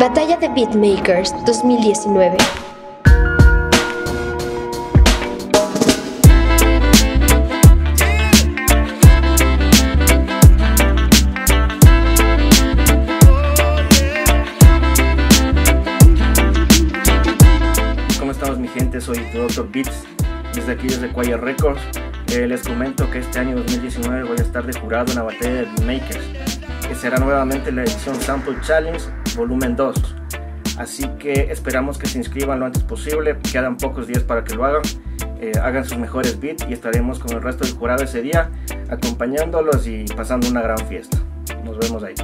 Batalla de Beatmakers 2019. ¿Cómo estamos mi gente? Soy Dr. Beats desde aquí desde Choir Records. Eh, les comento que este año 2019 voy a estar de jurado en la batalla de Beatmakers, que será nuevamente la edición Sample Challenge volumen 2. Así que esperamos que se inscriban lo antes posible, quedan pocos días para que lo hagan. Eh, hagan sus mejores beats y estaremos con el resto del jurado ese día acompañándolos y pasando una gran fiesta. Nos vemos ahí.